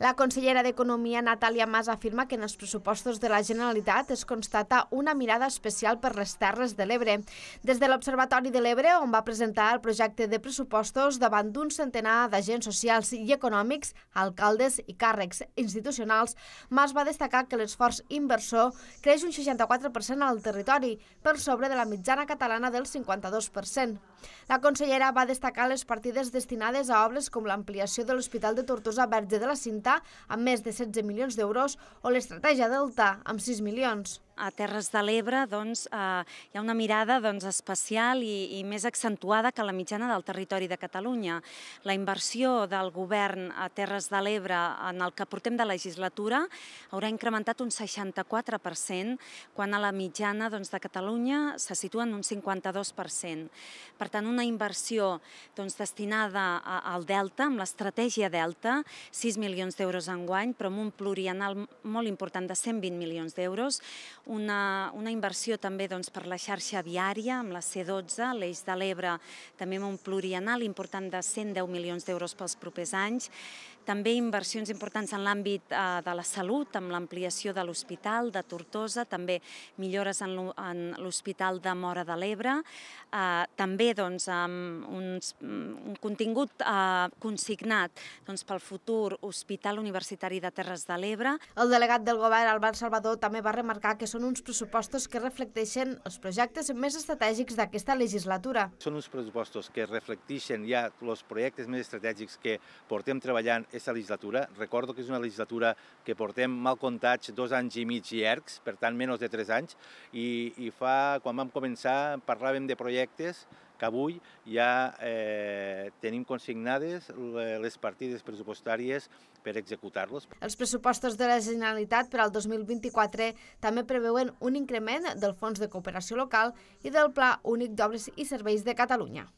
La consellera d'Economia, Natàlia Mas, afirma que en els pressupostos de la Generalitat es constata una mirada especial per les Terres de l'Ebre. Des de l'Observatori de l'Ebre, on va presentar el projecte de pressupostos davant d'un centenar d'agents socials i econòmics, alcaldes i càrrecs institucionals, Mas va destacar que l'esforç inversor creix un 64% al territori, per sobre de la mitjana catalana del 52%. La consellera va destacar les partides destinades a obres com l'ampliació de l'Hospital de Tortosa Verge de la Cinta amb més de 16 milions d'euros o l'estratègia Delta amb 6 milions a Terres de l'Ebre doncs, eh, hi ha una mirada doncs, especial i, i més accentuada que la mitjana del territori de Catalunya. La inversió del govern a Terres de l'Ebre en el que portem de legislatura haurà incrementat un 64%, quan a la mitjana doncs, de Catalunya se situa en un 52%. Per tant, una inversió doncs, destinada a, al Delta, amb l'estratègia Delta, 6 milions d'euros en guany, però amb un plurianal molt important de 120 milions d'euros, una, una inversió també doncs, per la xarxa viària amb la C12, l'Eix de l'Ebre també amb un plurianal important de 110 milions d'euros pels propers anys, també inversions importants en l'àmbit eh, de la salut, amb l'ampliació de l'Hospital de Tortosa, també millores en l'Hospital de Mora de l'Ebre, eh, també doncs, amb uns, un contingut eh, consignat doncs, pel futur Hospital Universitari de Terres de l'Ebre. El delegat del govern, Albert Salvador, també va remarcar que són uns pressupostos que reflecteixen els projectes més estratègics d'aquesta legislatura. Són uns pressupostos que reflecteixen ja els projectes més estratègics que portem treballant aquesta legislatura. Recordo que és una legislatura que portem mal comptats dos anys i mig llargs, per tant menys de tres anys, i, i fa, quan vam començar parlàvem de projectes que avui ja eh, tenim consignades les partides pressupostàries per executar-los. Els pressupostos de la Generalitat per al 2024 també preveuen un increment del Fons de Cooperació Local i del Pla Únic d'Obres i Serveis de Catalunya.